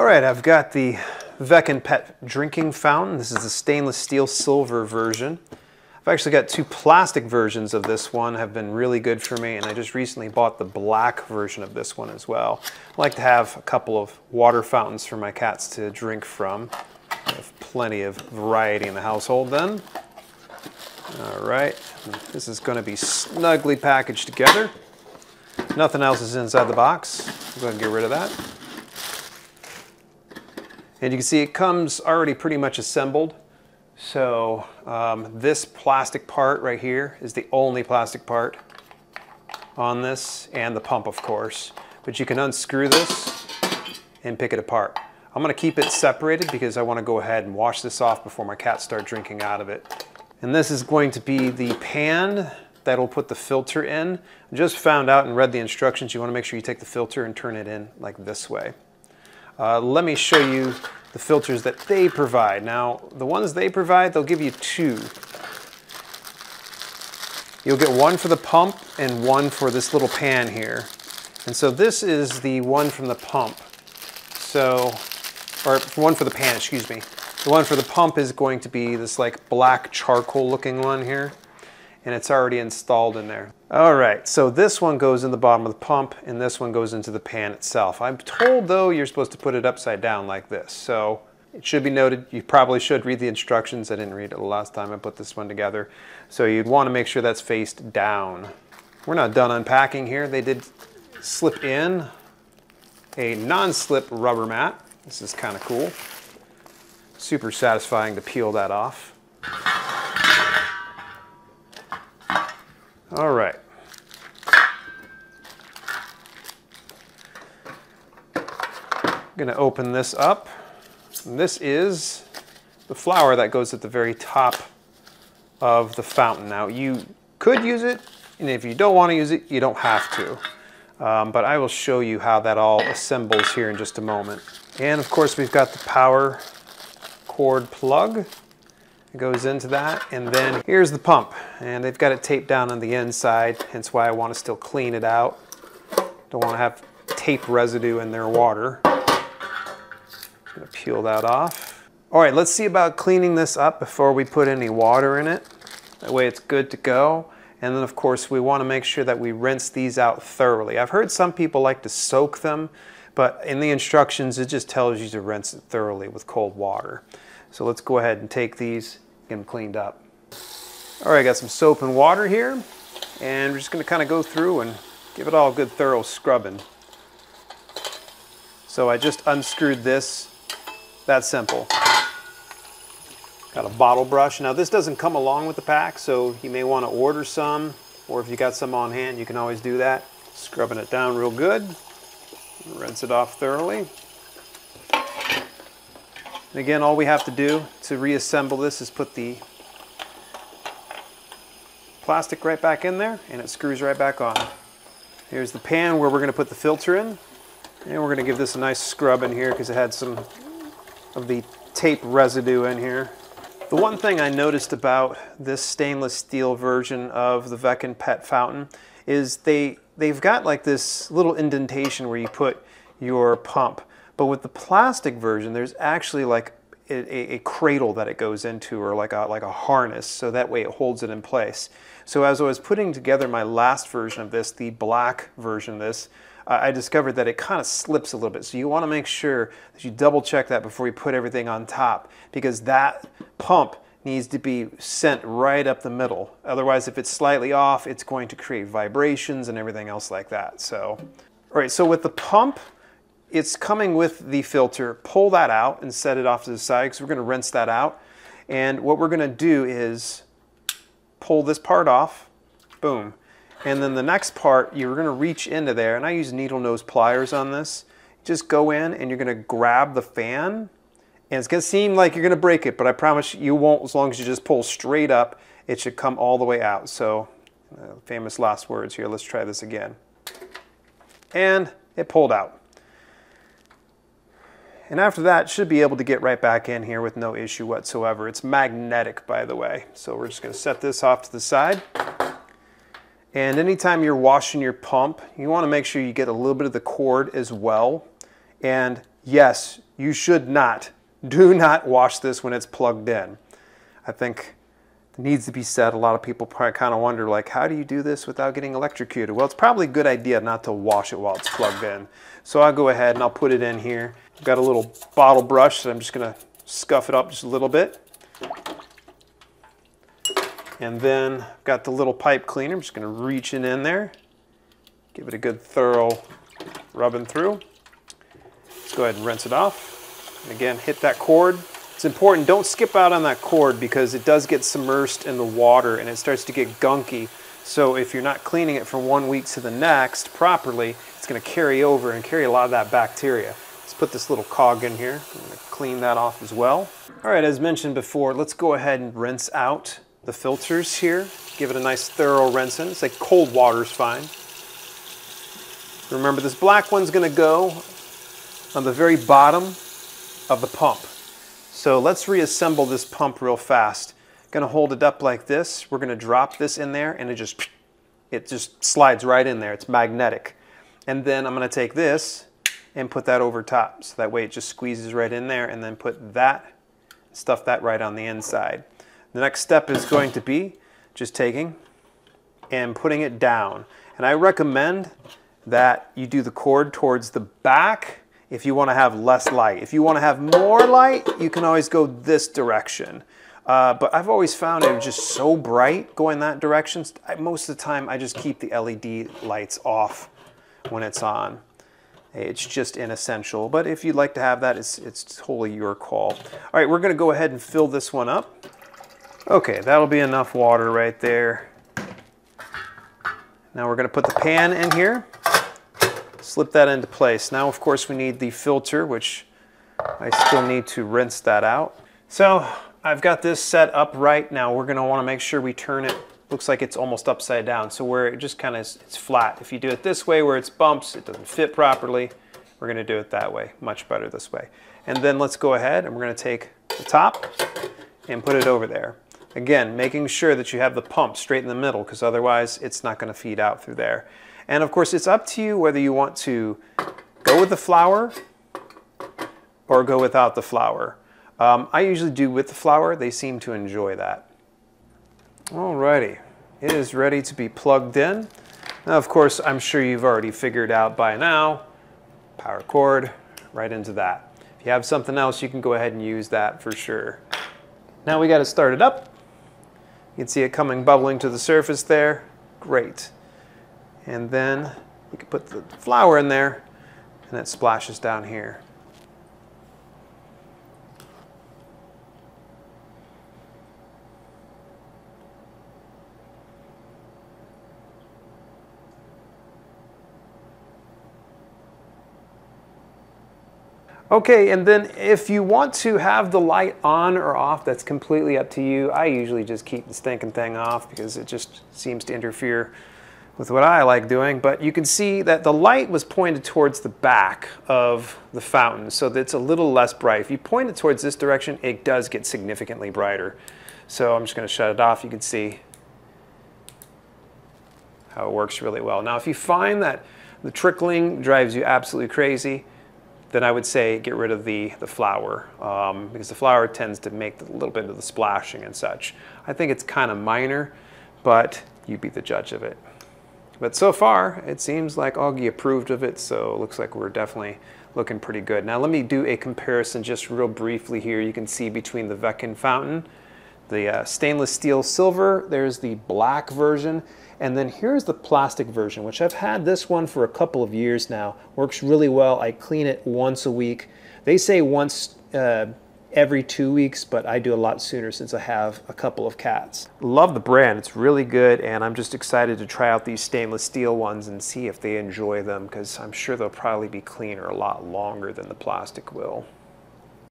All right, I've got the Veken Pet drinking fountain. This is the stainless steel silver version. I've actually got two plastic versions of this one have been really good for me and I just recently bought the black version of this one as well. I like to have a couple of water fountains for my cats to drink from. I have plenty of variety in the household then. All right, this is going to be snugly packaged together. Nothing else is inside the box. I'm to get rid of that. And you can see it comes already pretty much assembled. So um, this plastic part right here is the only plastic part on this and the pump of course. But you can unscrew this and pick it apart. I'm gonna keep it separated because I wanna go ahead and wash this off before my cats start drinking out of it. And this is going to be the pan that'll put the filter in. I just found out and read the instructions, you wanna make sure you take the filter and turn it in like this way. Uh, let me show you the filters that they provide. Now, the ones they provide, they'll give you two. You'll get one for the pump and one for this little pan here. And so this is the one from the pump. So, or one for the pan, excuse me. The one for the pump is going to be this like black charcoal looking one here and it's already installed in there. All right, so this one goes in the bottom of the pump and this one goes into the pan itself. I'm told though you're supposed to put it upside down like this. So it should be noted, you probably should read the instructions. I didn't read it the last time I put this one together. So you'd wanna make sure that's faced down. We're not done unpacking here. They did slip in a non-slip rubber mat. This is kind of cool. Super satisfying to peel that off. All right. I'm going to open this up. And this is the flower that goes at the very top of the fountain. Now you could use it, and if you don't want to use it, you don't have to. Um, but I will show you how that all assembles here in just a moment. And of course we've got the power cord plug. Goes into that. And then here's the pump. And they've got it taped down on the inside, hence why I want to still clean it out. Don't want to have tape residue in their water. To peel that off. All right, let's see about cleaning this up before we put any water in it. That way it's good to go. And then of course we want to make sure that we rinse these out thoroughly. I've heard some people like to soak them, but in the instructions it just tells you to rinse it thoroughly with cold water. So let's go ahead and take these, get them cleaned up. All right, I got some soap and water here, and we're just gonna kind of go through and give it all a good thorough scrubbing. So I just unscrewed this, that simple. Got a bottle brush. Now this doesn't come along with the pack, so you may want to order some, or if you got some on hand, you can always do that. Scrubbing it down real good. Rinse it off thoroughly. And again, all we have to do to reassemble this is put the plastic right back in there and it screws right back on. Here's the pan where we're going to put the filter in. And we're going to give this a nice scrub in here because it had some of the tape residue in here. The one thing I noticed about this stainless steel version of the Veken Pet Fountain is they, they've got like this little indentation where you put your pump. But with the plastic version, there's actually like a, a, cradle that it goes into or like a, like a harness so that way it holds it in place. So as I was putting together my last version of this, the black version of this, uh, I discovered that it kind of slips a little bit. So you want to make sure that you double check that before you put everything on top because that pump needs to be sent right up the middle. Otherwise, if it's slightly off, it's going to create vibrations and everything else like that. So, all right, so with the pump, it's coming with the filter. Pull that out and set it off to the side because we're going to rinse that out. And what we're going to do is pull this part off. Boom. And then the next part, you're going to reach into there, and I use needle nose pliers on this. Just go in and you're going to grab the fan, and it's going to seem like you're going to break it, but I promise you won't as long as you just pull straight up. It should come all the way out. So, uh, famous last words here. Let's try this again. And it pulled out. And after that, should be able to get right back in here with no issue whatsoever. It's magnetic, by the way. So we're just gonna set this off to the side. And anytime you're washing your pump, you wanna make sure you get a little bit of the cord as well. And yes, You should not, do not wash this when it's plugged in. I think needs to be said. A lot of people probably kind of wonder, like, how do you do this without getting electrocuted? Well, it's probably a good idea not to wash it while it's plugged in. So I'll go ahead and I'll put it in here. I've got a little bottle brush that I'm just gonna scuff it up just a little bit. And then I've got the little pipe cleaner. I'm just gonna reach it in there, give it a good thorough rubbing through. Let's go ahead and rinse it off. And again, hit that cord. It's important, don't skip out on that cord because it does get submersed in the water and it starts to get gunky. So if you're not cleaning it from one week to the next properly, it's gonna carry over and carry a lot of that bacteria. Let's put this little cog in here. I'm gonna clean that off as well. All right, as mentioned before, let's go ahead and rinse out the filters here. Give it a nice thorough rinsing. It's like cold water is fine. Remember this black one's gonna go on the very bottom of the pump. So let's reassemble this pump real fast. Gonna hold it up like this. We're gonna drop this in there and it just, it just slides right in there. It's magnetic. And then I'm gonna take this and put that over top. So that way it just squeezes right in there and then put that, stuff that right on the inside. The next step is going to be just taking and putting it down. And I recommend that you do the cord towards the back if you want to have less light. If you want to have more light, you can always go this direction. Uh, but I've always found it just so bright going that direction. Most of the time, I just keep the LED lights off when it's on. It's just inessential. But if you'd like to have that, it's, it's totally your call. All right, we're going to go ahead and fill this one up. Okay, that'll be enough water right there. Now we're going to put the pan in here slip that into place. Now, of course, we need the filter, which I still need to rinse that out. So I've got this set up right now. We're gonna wanna make sure we turn it, looks like it's almost upside down. So where it just kind of, it's flat. If you do it this way where it's bumps, it doesn't fit properly, we're gonna do it that way, much better this way. And then let's go ahead and we're gonna take the top and put it over there. Again, making sure that you have the pump straight in the middle because otherwise it's not gonna feed out through there. And of course, it's up to you whether you want to go with the flower or go without the flower. Um, I usually do with the flower. They seem to enjoy that. Alrighty, it is ready to be plugged in. Now, of course, I'm sure you've already figured out by now, power cord right into that. If you have something else, you can go ahead and use that for sure. Now we got to start it up. You can see it coming bubbling to the surface there. Great. And then you can put the flower in there and it splashes down here. Okay, and then if you want to have the light on or off, that's completely up to you. I usually just keep the stinking thing off because it just seems to interfere with what I like doing, but you can see that the light was pointed towards the back of the fountain, so that it's a little less bright. If you point it towards this direction, it does get significantly brighter. So I'm just going to shut it off. You can see how it works really well. Now, if you find that the trickling drives you absolutely crazy, then I would say get rid of the, the flower um, because the flower tends to make a little bit of the splashing and such. I think it's kind of minor, but you be the judge of it. But so far, it seems like Augie approved of it, so it looks like we're definitely looking pretty good. Now let me do a comparison just real briefly here. You can see between the Veken fountain, the uh, stainless steel silver, there's the black version, and then here's the plastic version, which I've had this one for a couple of years now. Works really well. I clean it once a week. They say once uh, every two weeks, but I do a lot sooner since I have a couple of cats. Love the brand, it's really good, and I'm just excited to try out these stainless steel ones and see if they enjoy them, because I'm sure they'll probably be cleaner a lot longer than the plastic will.